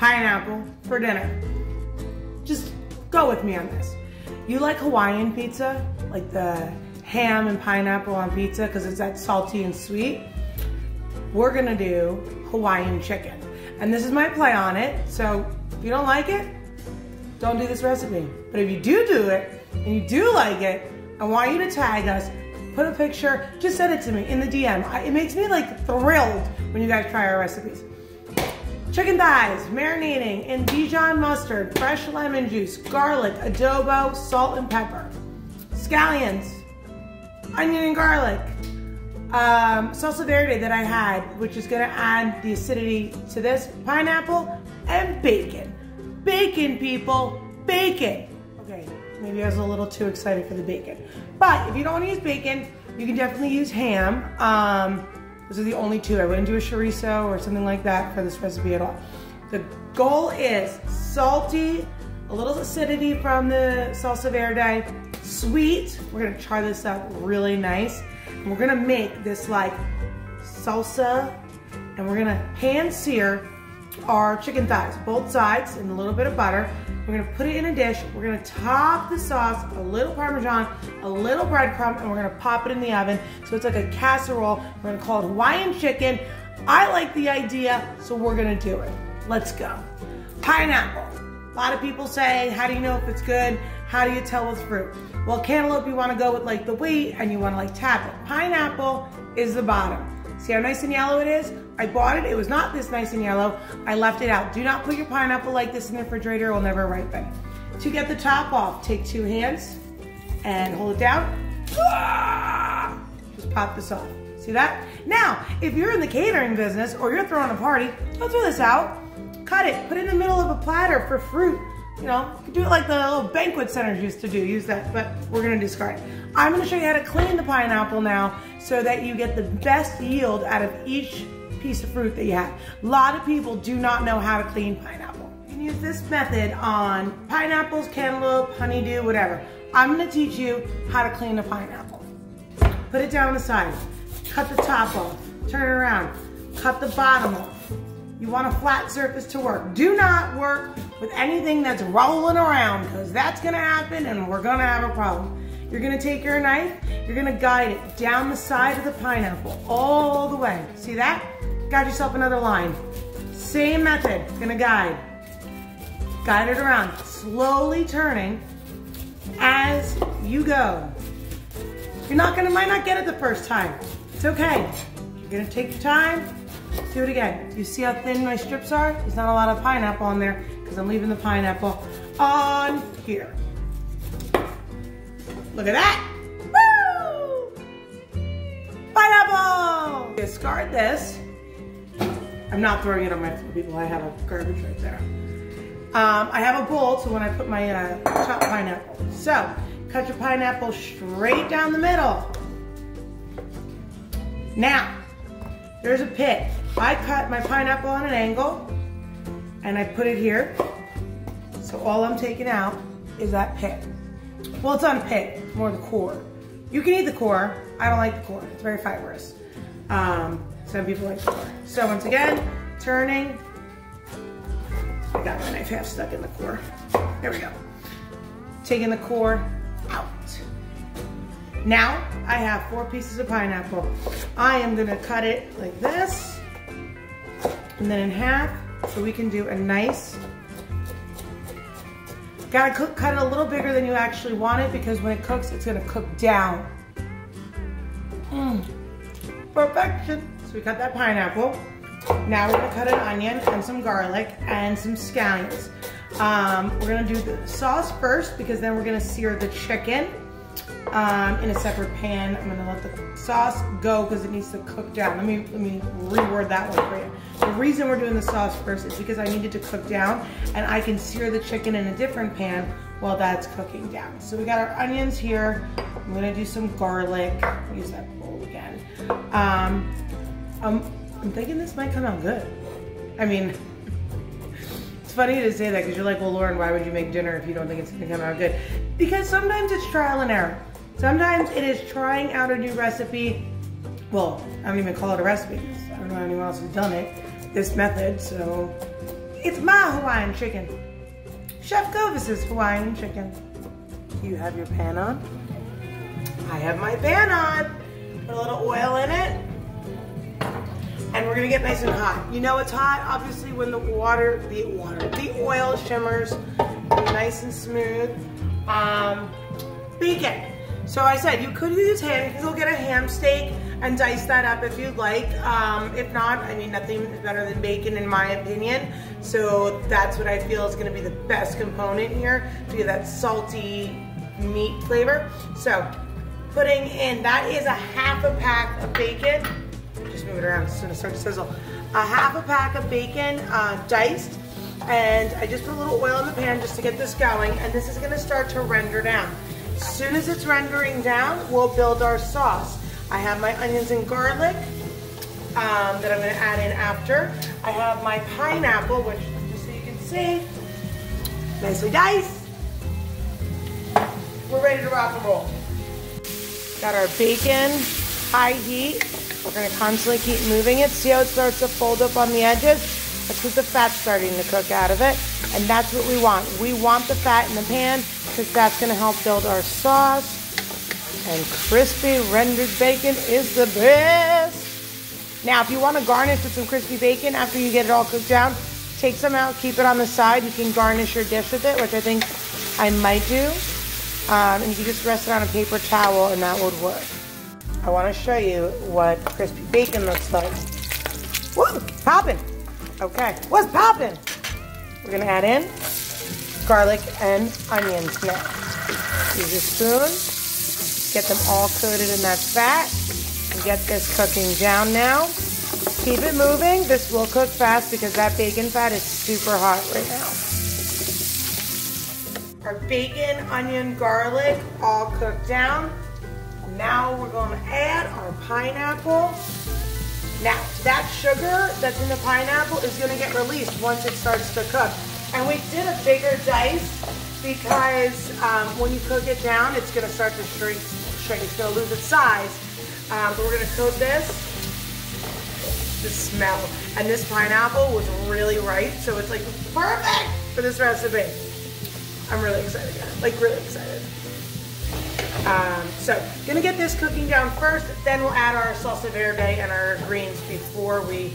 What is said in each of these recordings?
pineapple for dinner. Just go with me on this. You like Hawaiian pizza? Like the ham and pineapple on pizza because it's that salty and sweet? We're gonna do Hawaiian chicken. And this is my play on it. So if you don't like it, don't do this recipe. But if you do do it and you do like it, I want you to tag us, put a picture, just send it to me in the DM. It makes me like thrilled when you guys try our recipes. Chicken thighs, marinating in Dijon mustard, fresh lemon juice, garlic, adobo, salt and pepper. Scallions, onion and garlic. Um, salsa verde that I had, which is gonna add the acidity to this, pineapple, and bacon. Bacon, people, bacon. Okay, maybe I was a little too excited for the bacon. But if you don't wanna use bacon, you can definitely use ham. Um, those are the only two. I wouldn't do a chorizo or something like that for this recipe at all. The goal is salty, a little acidity from the salsa verde, sweet. We're gonna try this up really nice. And we're gonna make this like salsa and we're gonna pan sear our chicken thighs, both sides in a little bit of butter. We're gonna put it in a dish. We're gonna top the sauce, a little Parmesan, a little breadcrumb, and we're gonna pop it in the oven. So it's like a casserole. We're gonna call it Hawaiian chicken. I like the idea, so we're gonna do it. Let's go. Pineapple. A lot of people say, how do you know if it's good? How do you tell it's fruit? Well, cantaloupe, you wanna go with like the weight and you wanna like tap it. Pineapple is the bottom. See how nice and yellow it is? I bought it, it was not this nice and yellow. I left it out. Do not put your pineapple like this in the refrigerator, it will never ripen. To get the top off, take two hands and hold it down. Just pop this off. See that? Now, if you're in the catering business or you're throwing a party, don't throw this out. Cut it, put it in the middle of a platter for fruit. You know, you do it like the little banquet centers used to do, use that, but we're gonna discard it. I'm gonna show you how to clean the pineapple now so that you get the best yield out of each piece of fruit that you have. A lot of people do not know how to clean pineapple. You can use this method on pineapples, cantaloupe, honeydew, whatever. I'm gonna teach you how to clean a pineapple. Put it down the side, cut the top off, turn it around, cut the bottom off. You want a flat surface to work. Do not work with anything that's rolling around because that's gonna happen and we're gonna have a problem. You're gonna take your knife, you're gonna guide it down the side of the pineapple all the way. See that? Got yourself another line. Same method, gonna guide. Guide it around, slowly turning as you go. You're not gonna, might not get it the first time. It's okay. You're gonna take your time, do it again. You see how thin my strips are? There's not a lot of pineapple on there because I'm leaving the pineapple on here. Look at that. Woo! Pineapple! Discard this. I'm not throwing it on my people. I have a garbage right there. Um, I have a bowl so when I put my uh, chopped pineapple. So, cut your pineapple straight down the middle. Now, there's a pit. I cut my pineapple on an angle and I put it here. So all I'm taking out is that pit. Well, it's on pit, more the core. You can eat the core. I don't like the core. It's very fibrous. Um, some people like the core. So once again, turning. I got my knife half stuck in the core. There we go. Taking the core out. Now, I have four pieces of pineapple. I am gonna cut it like this, and then in half, so we can do a nice, gotta cook, cut it a little bigger than you actually want it because when it cooks, it's gonna cook down. Mm, perfection. So we cut that pineapple. Now we're gonna cut an onion and some garlic and some scallions. Um, we're gonna do the sauce first because then we're gonna sear the chicken um, in a separate pan. I'm gonna let the sauce go because it needs to cook down. Let me let me reword that one for you. The reason we're doing the sauce first is because I needed to cook down and I can sear the chicken in a different pan while that's cooking down. So we got our onions here. I'm gonna do some garlic. Use that bowl again. Um, um, I'm thinking this might come out good. I mean, it's funny to say that because you're like, well, Lauren, why would you make dinner if you don't think it's gonna come out good? Because sometimes it's trial and error. Sometimes it is trying out a new recipe. Well, I don't even call it a recipe. I don't know anyone else who's done it, this method, so It's my Hawaiian chicken. Chef Covas's Hawaiian chicken. Do you have your pan on? I have my pan on. Put a little oil in it. And we're gonna get nice and hot. You know it's hot, obviously, when the water, the water, the oil shimmers nice and smooth. Um, bacon. So I said you could use ham. You can go get a ham steak and dice that up if you'd like. Um, if not, I mean, nothing is better than bacon in my opinion. So that's what I feel is gonna be the best component here to get that salty meat flavor. So putting in, that is a half a pack of bacon. Around as soon as it starts to sizzle. A half a pack of bacon uh, diced. And I just put a little oil in the pan just to get this going. And this is gonna start to render down. As soon as it's rendering down, we'll build our sauce. I have my onions and garlic um, that I'm gonna add in after. I have my pineapple, which just so you can see, nicely diced. We're ready to rock and roll. Got our bacon, high heat. We're gonna constantly keep moving it. See how it starts to fold up on the edges? That's because the fat's starting to cook out of it. And that's what we want. We want the fat in the pan because that's gonna help build our sauce. And crispy rendered bacon is the best. Now, if you want to garnish with some crispy bacon after you get it all cooked down, take some out, keep it on the side. You can garnish your dish with it, which I think I might do. Um, and you can just rest it on a paper towel and that would work. I want to show you what crispy bacon looks like. Whoa, popping. Okay, what's popping? We're gonna add in garlic and onions now. Use a spoon Get them all coated in that fat. And get this cooking down now. Keep it moving. This will cook fast because that bacon fat is super hot right now. Our bacon, onion, garlic all cooked down. Now we're going to add our pineapple. Now, that sugar that's in the pineapple is going to get released once it starts to cook. And we did a bigger dice because um, when you cook it down, it's going to start to shrink shrink. It's to lose its size. Um, but we're going to coat this. The smell. And this pineapple was really ripe, so it's like perfect for this recipe. I'm really excited, guys. Like really excited. Um, so, gonna get this cooking down first, then we'll add our salsa verde and our greens before we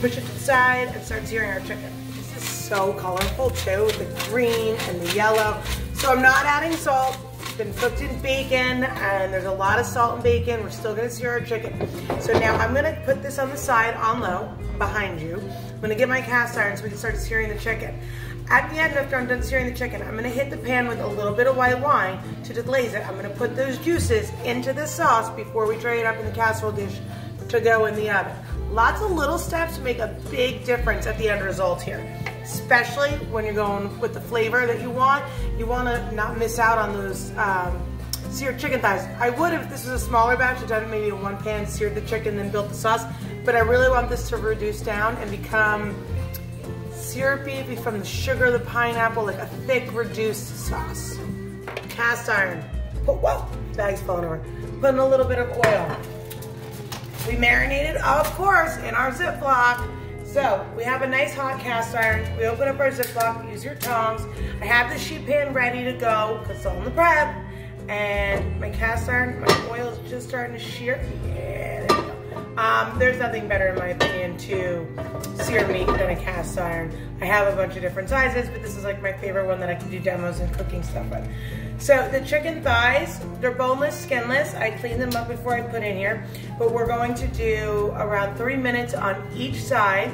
push it to the side and start searing our chicken. This is so colorful too, with the green and the yellow. So I'm not adding salt, it's been cooked in bacon and there's a lot of salt in bacon. We're still gonna sear our chicken. So now I'm gonna put this on the side on low behind you. I'm gonna get my cast iron so we can start searing the chicken. At the end, after I'm done searing the chicken, I'm gonna hit the pan with a little bit of white wine to deglaze it. I'm gonna put those juices into the sauce before we tray it up in the casserole dish to go in the oven. Lots of little steps make a big difference at the end result here especially when you're going with the flavor that you want. You want to not miss out on those um, seared chicken thighs. I would if this was a smaller batch, I've done maybe in one pan, seared the chicken, then built the sauce. But I really want this to reduce down and become syrupy from the sugar, the pineapple, like a thick reduced sauce. Cast iron. Put, whoa, bag's falling over. Put in a little bit of oil. We marinated, of course, in our Ziploc so we have a nice hot cast iron. We open up our Ziploc, use your tongs. I have the sheet pan ready to go because it's in the prep. And my cast iron, my oil is just starting to shear. Yeah. Um, there's nothing better in my opinion to sear meat than a cast iron. I have a bunch of different sizes, but this is like my favorite one that I can do demos and cooking stuff with. So the chicken thighs, they're boneless, skinless. I cleaned them up before I put in here, but we're going to do around three minutes on each side.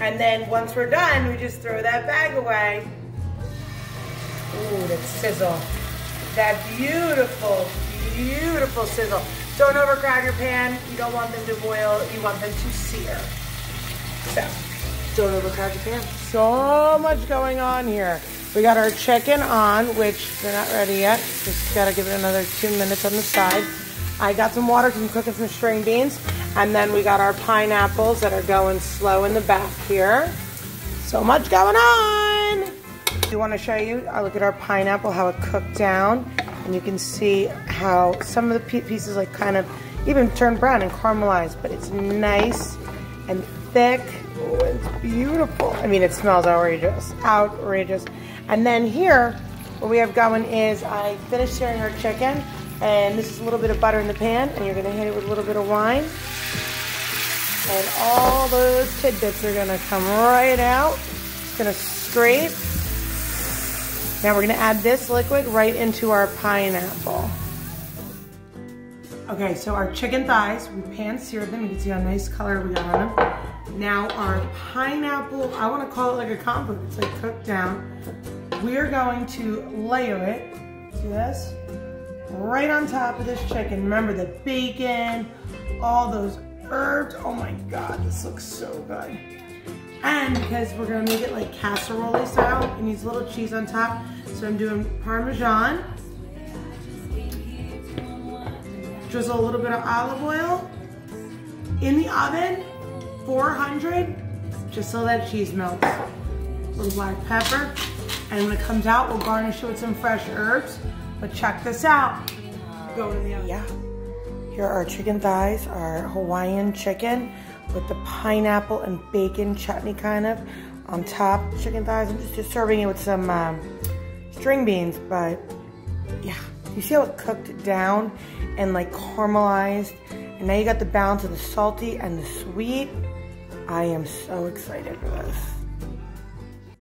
And then once we're done, we just throw that bag away. Ooh, that sizzle. That beautiful, beautiful sizzle. Don't overcrowd your pan. You don't want them to boil. You want them to sear. So, don't overcrowd your pan. So much going on here. We got our chicken on, which they're not ready yet. Just gotta give it another two minutes on the side. I got some water I'm cooking some string beans. And then we got our pineapples that are going slow in the back here. So much going on. I want to show you, I look at our pineapple, how it cooked down. And you can see how some of the pieces like kind of even turn brown and caramelized. But it's nice and thick. Oh, it's beautiful. I mean, it smells outrageous, outrageous. And then here, what we have going is I finished searing our chicken, and this is a little bit of butter in the pan, and you're gonna hit it with a little bit of wine. And all those tidbits are gonna come right out. It's gonna scrape. Now we're gonna add this liquid right into our pineapple. Okay, so our chicken thighs, we pan seared them. You can see how nice color we got on them. Now our pineapple, I wanna call it like a compote. It's like cooked down. We're going to layer it, see this? Right on top of this chicken. Remember the bacon, all those herbs. Oh my God, this looks so good. And because we're gonna make it like casserole style, it needs a little cheese on top. So I'm doing Parmesan. drizzle a little bit of olive oil in the oven, 400, just so that cheese melts. A little black pepper, and when it comes out, we'll garnish it with some fresh herbs. But check this out. Go in the oven. Yeah. Here are our chicken thighs, our Hawaiian chicken with the pineapple and bacon chutney kind of on top. Chicken thighs, I'm just, just serving it with some um, string beans, but yeah. You see how it cooked down and like caramelized? And now you got the balance of the salty and the sweet. I am so excited for this.